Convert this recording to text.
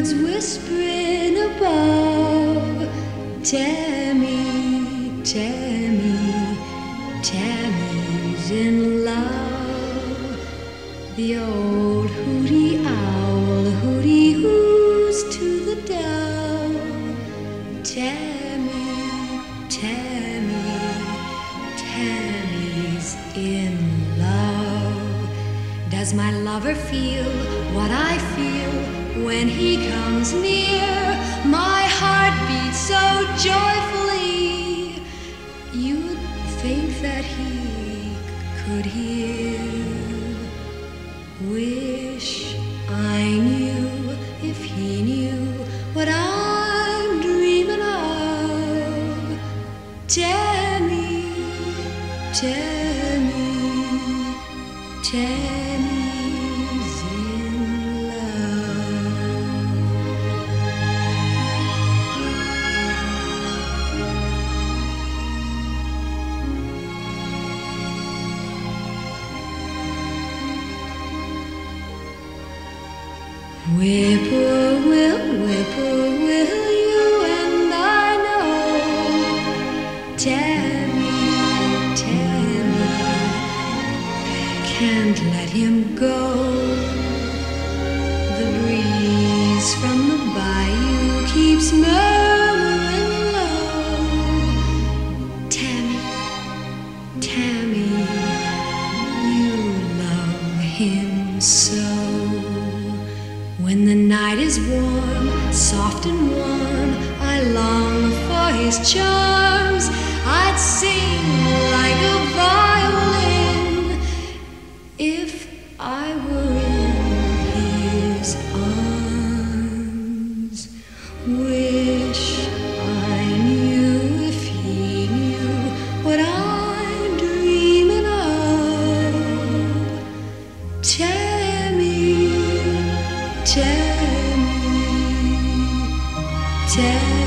birds whispering above. Tammy, Tammy, Tammy's in love. The old hooty owl hooty hoos to the dove. Tammy, Tammy, Tammy's in love. Does my lover feel what I feel? When he comes near? My heart beats so joyfully, you'd think that he could hear. Wish I knew if he knew what I'm dreaming of. Tammy, Tammy, Tammy's Whippoorwill, whippoorwill, you and I know. Tammy, Tammy, can't let him go. The breeze from the bayou keeps murmuring low. Tammy, Tammy, you love him so. Night is warm, soft and warm, I long for his charms. I'd sing 谢。